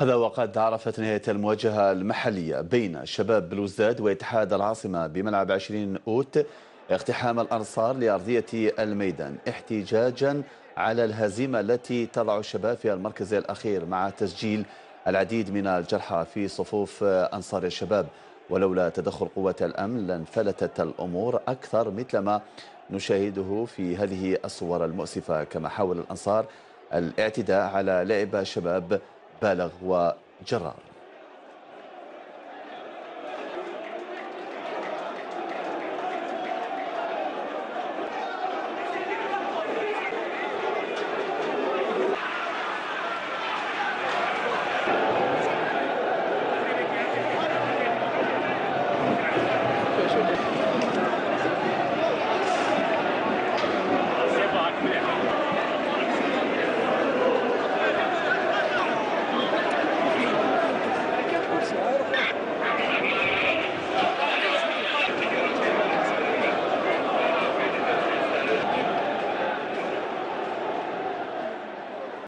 هذا وقد عرفت نهاية المواجهة المحلية بين شباب بلوزداد واتحاد العاصمة بملعب 20 أوت اقتحام الأنصار لأرضية الميدان احتجاجا على الهزيمة التي تضع الشباب في المركز الأخير مع تسجيل العديد من الجرحى في صفوف أنصار الشباب. ولولا تدخل قوة الأمن لانفلتت الأمور أكثر مثلما نشاهده في هذه الصور المؤسفة. كما حاول الأنصار الاعتداء على لعب شباب بالغ وجرار